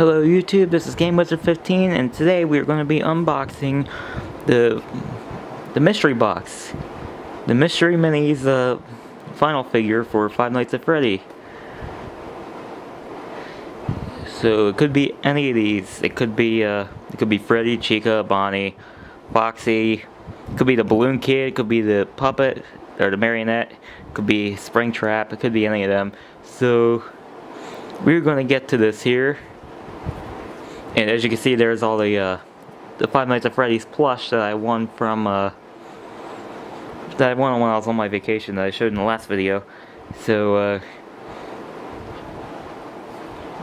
YouTube, this is Game Wizard 15 and today we're going to be unboxing the the mystery box. The Mystery Minis uh, vinyl figure for Five Nights at Freddy. So it could be any of these. It could be uh, it could be Freddy, Chica, Bonnie, Foxy. It could be the Balloon Kid. It could be the puppet or the marionette. It could be Springtrap. It could be any of them. So we're gonna get to this here. And as you can see, there's all the uh, the Five Nights at Freddy's plush that I won from uh, that I won when I was on my vacation that I showed in the last video. So uh,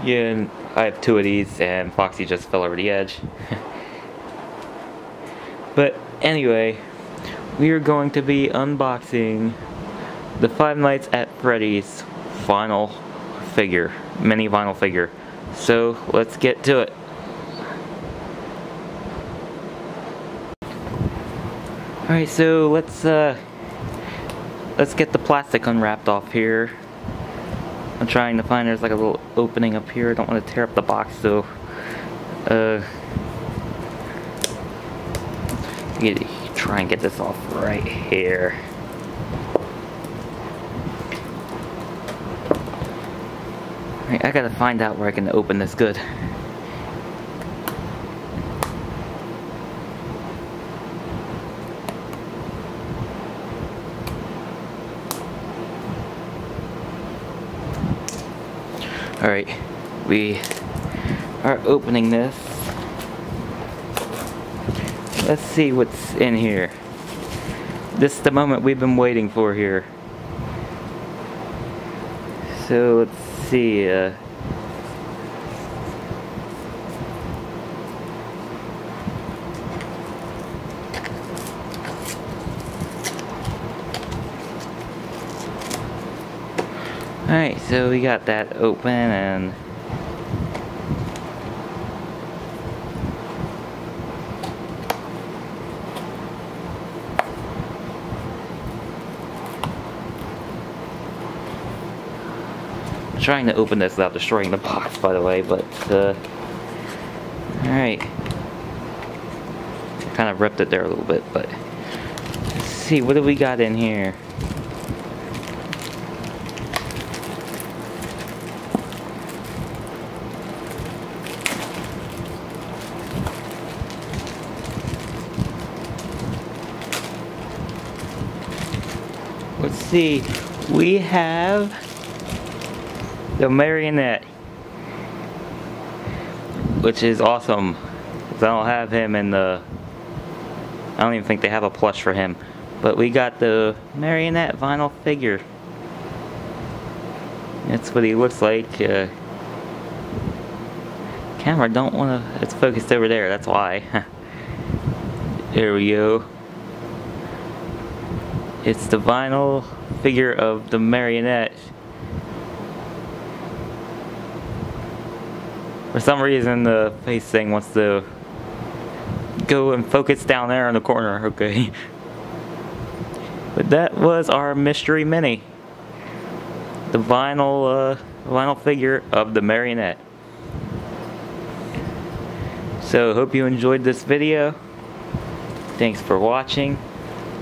yeah, I have two of these, and Foxy just fell over the edge. but anyway, we are going to be unboxing the Five Nights at Freddy's vinyl figure, mini vinyl figure. So let's get to it. Alright, so let's uh let's get the plastic unwrapped off here. I'm trying to find there's like a little opening up here. I don't want to tear up the box so uh get, try and get this off right here. I gotta find out where I can open this good. Alright, we are opening this. Let's see what's in here. This is the moment we've been waiting for here. So let's see. Uh, Alright, so we got that open and trying to open this without destroying the box by the way, but uh, alright. Kind of ripped it there a little bit, but let's see, what do we got in here? Let's see. We have the marionette, which is awesome. I don't have him in the. I don't even think they have a plush for him. But we got the marionette vinyl figure. That's what he looks like. Uh, camera don't want to. It's focused over there. That's why. there we go. It's the vinyl figure of the marionette. For some reason the face thing wants to go and focus down there in the corner, okay. But that was our mystery mini. The vinyl uh, vinyl figure of the marionette. So hope you enjoyed this video. Thanks for watching.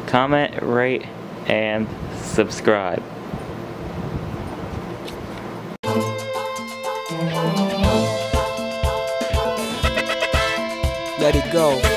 Comment, rate, and subscribe. Let it go.